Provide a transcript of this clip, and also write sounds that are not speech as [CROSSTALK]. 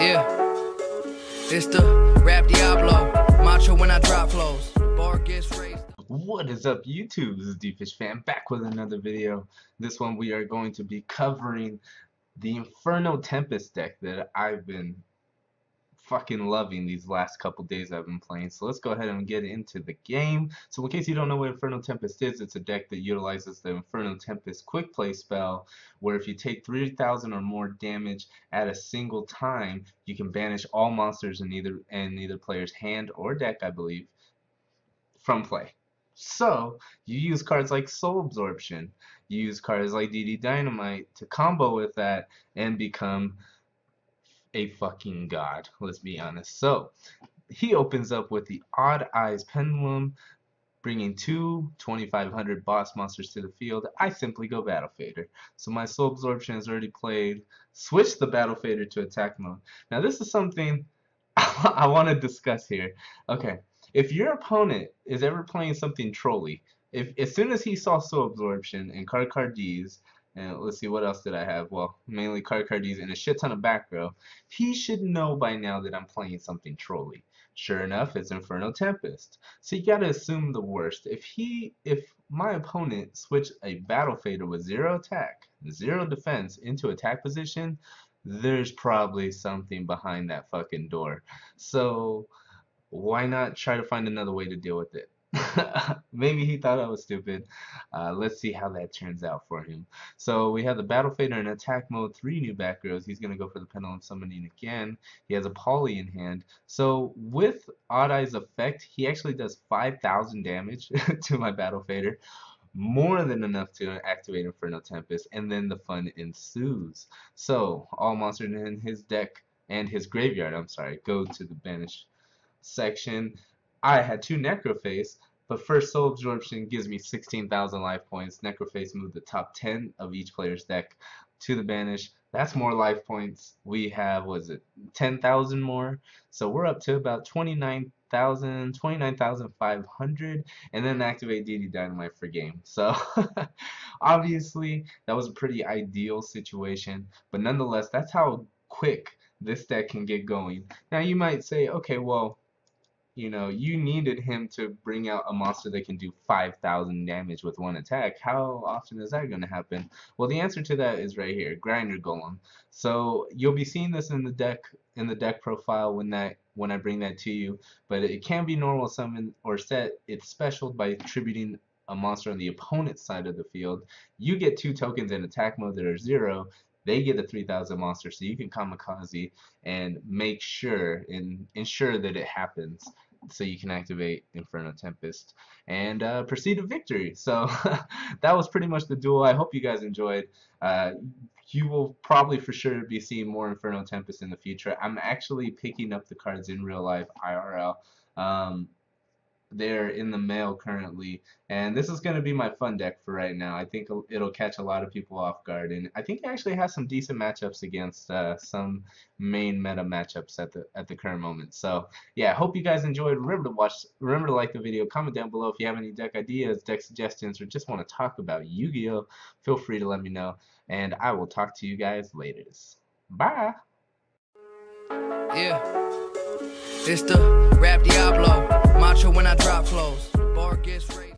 Yeah. It's the rap Diablo. Macho when I drop flows. Bar gets raised. What is up YouTube? This is DFish Fan back with another video. This one we are going to be covering the Inferno Tempest deck that I've been fucking loving these last couple days I've been playing. So let's go ahead and get into the game. So in case you don't know what Inferno Tempest is, it's a deck that utilizes the Inferno Tempest quick play spell where if you take 3000 or more damage at a single time, you can banish all monsters in either in either player's hand or deck, I believe, from play. So, you use cards like Soul Absorption, you use cards like DD Dynamite to combo with that and become a fucking god, let's be honest. So, he opens up with the Odd Eyes Pendulum, bringing two 2500 boss monsters to the field. I simply go Battle Fader. So my Soul Absorption is already played. Switch the Battle Fader to attack mode. Now this is something [LAUGHS] I want to discuss here. Okay, if your opponent is ever playing something trolly, if as soon as he saw Soul Absorption and Card Car D's, and let's see, what else did I have? Well, mainly Card Car Ds and a shit ton of back row. He should know by now that I'm playing something trolly. Sure enough, it's Inferno Tempest. So you gotta assume the worst. If he, if my opponent switched a Battle Fader with zero attack, zero defense into attack position, there's probably something behind that fucking door. So why not try to find another way to deal with it? [LAUGHS] Maybe he thought I was stupid. Uh, let's see how that turns out for him. So we have the Battle Fader in attack mode, three new back rows. He's going to go for the Pendulum Summoning again. He has a Poly in hand. So with Odd Eye's effect, he actually does 5,000 damage [LAUGHS] to my Battle Fader. More than enough to activate Inferno Tempest, and then the fun ensues. So, all monsters in his deck and his graveyard, I'm sorry, go to the banish section. I had two Necroface, but first Soul Absorption gives me 16,000 life points. Necroface moved the top 10 of each player's deck to the banish. That's more life points. We have, was it 10,000 more? So we're up to about 29,000, 29,500, and then activate DD Dynamite for game. So [LAUGHS] obviously that was a pretty ideal situation, but nonetheless, that's how quick this deck can get going. Now you might say, okay, well, you know, you needed him to bring out a monster that can do 5,000 damage with one attack. How often is that going to happen? Well, the answer to that is right here, Grinder Golem. So you'll be seeing this in the deck in the deck profile when that when I bring that to you. But it can be normal summon or set. It's special by attributing a monster on the opponent's side of the field. You get two tokens in attack mode that are zero they get a 3000 monster so you can kamikaze and make sure and ensure that it happens so you can activate Inferno Tempest and uh, proceed to victory. [LAUGHS] So that was pretty much the duel. I hope you guys enjoyed. Uh, you will probably for sure be seeing more Inferno Tempest in the future. I'm actually picking up the cards in real life IRL. Um, they're in the mail currently. And this is going to be my fun deck for right now. I think it'll catch a lot of people off guard. And I think it actually has some decent matchups against uh, some main meta matchups at the at the current moment. So yeah hope you guys enjoyed. Remember to watch remember to like the video. Comment down below if you have any deck ideas deck suggestions or just want to talk about Yu-Gi-Oh! Feel free to let me know. And I will talk to you guys later. Bye. Yeah. It's the rap Diablo. Macho when I drop flows. Bar gets raised.